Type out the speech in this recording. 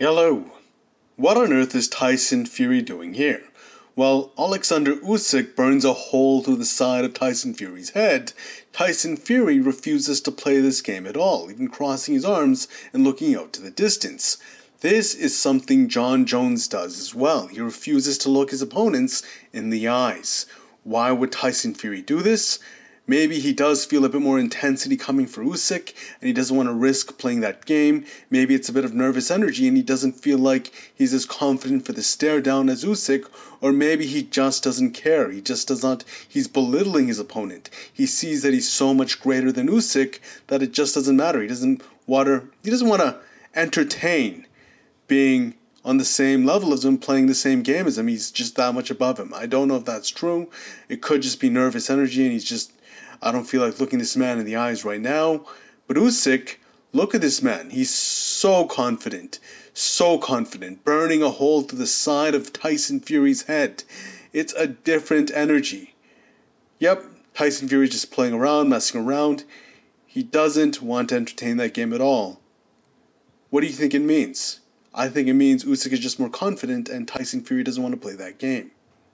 Hello. What on earth is Tyson Fury doing here? While Alexander Usyk burns a hole through the side of Tyson Fury's head. Tyson Fury refuses to play this game at all, even crossing his arms and looking out to the distance. This is something Jon Jones does as well. He refuses to look his opponents in the eyes. Why would Tyson Fury do this? Maybe he does feel a bit more intensity coming for Usyk and he doesn't want to risk playing that game. Maybe it's a bit of nervous energy and he doesn't feel like he's as confident for the stare down as Usyk, or maybe he just doesn't care. He just does not, he's belittling his opponent. He sees that he's so much greater than Usyk that it just doesn't matter. He doesn't want to, he doesn't want to entertain being on the same level as him, playing the same game as him. He's just that much above him. I don't know if that's true. It could just be nervous energy and he's just I don't feel like looking this man in the eyes right now. But Usyk, look at this man. He's so confident, so confident, burning a hole through the side of Tyson Fury's head. It's a different energy. Yep, Tyson Fury's just playing around, messing around. He doesn't want to entertain that game at all. What do you think it means? I think it means Usyk is just more confident and Tyson Fury doesn't want to play that game.